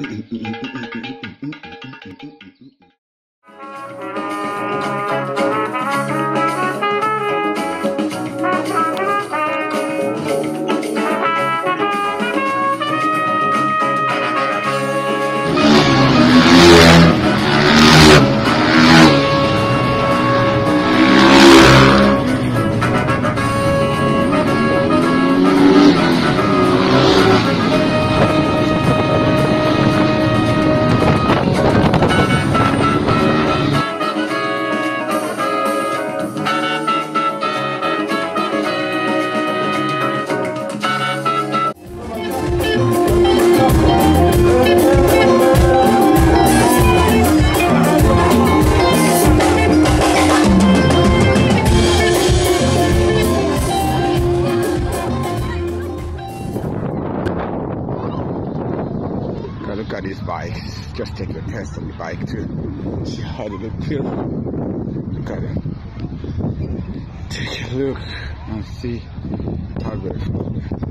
Go look at these bikes. Just take a test on the bike too. See how they look beautiful. Look at it. Take a look and see how beautiful.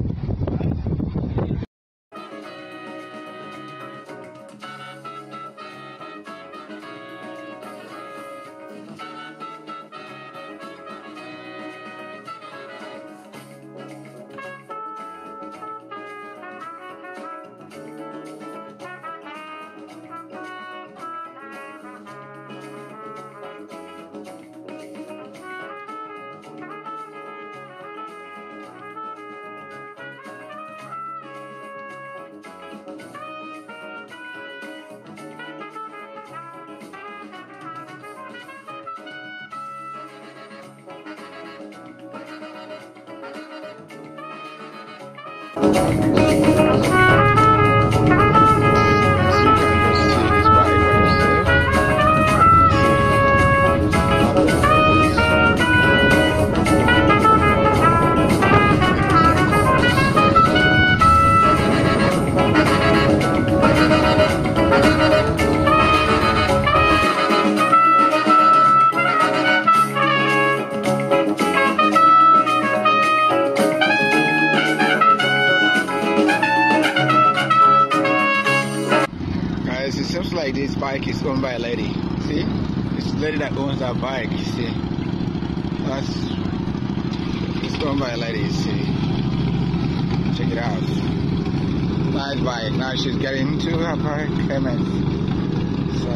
Like this bike is owned by a lady. See? It's lady that owns that bike, you see. That's it's owned by a lady, you see. Check it out. Nice bike. Now she's getting into her bike payment. So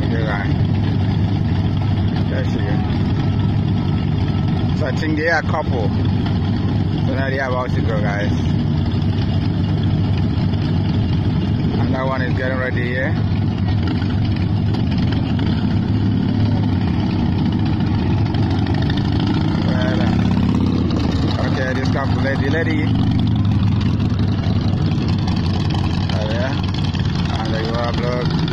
look at that. There she is. So I think they are a couple. So now they are about to go guys. And that one is getting ready here. Well, okay, this comes lady, lady. Oh ah, yeah. And there you are, vlog.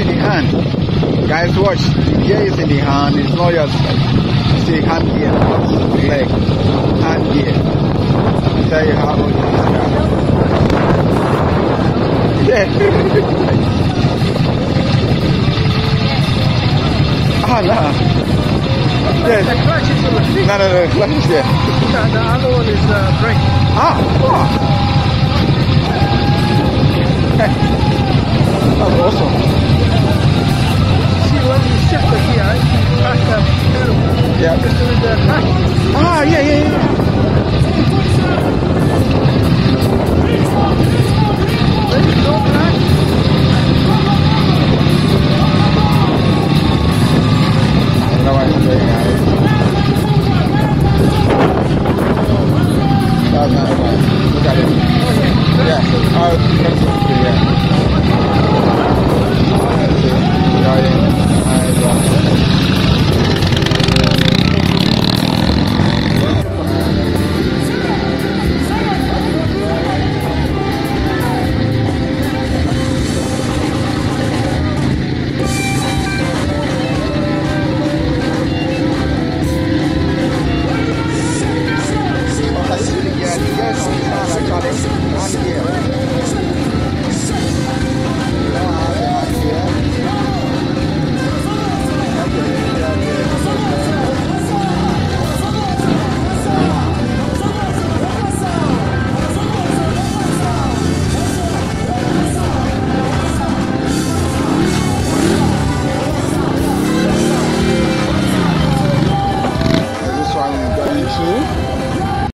In the hand. Guys, watch. The gear is in the hand. It's not just see hand gear, leg. Hand gear. Tell you how old it is. Yeah. Ah, no. Yes. The clutch is on the feet. No, no, no. Let me see. The, the other one is uh, brake. Ah, wow. That's awesome. Yeah. Ah, yeah, yeah, yeah. Uh,